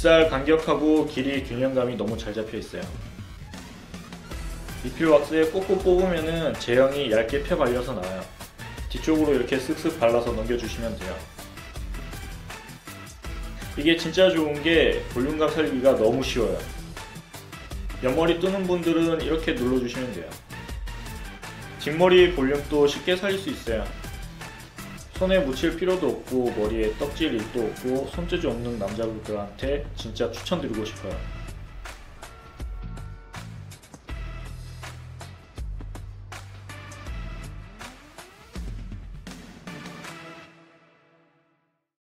윗살 간격하고 길이 균형감이 너무 잘 잡혀 있어요. 리필 왁스에 꼭꼭 뽑으면은 제형이 얇게 펴 발려서 나와요. 뒤쪽으로 이렇게 쓱쓱 발라서 넘겨주시면 돼요. 이게 진짜 좋은 게 볼륨감 살리기가 너무 쉬워요. 옆머리 뜨는 분들은 이렇게 눌러주시면 돼요. 뒷머리 볼륨도 쉽게 살릴 수 있어요. 손에 묻힐 필요도 없고 머리에 떡질 일도 없고 손재주 없는 남자분들한테 진짜 추천드리고 싶어요.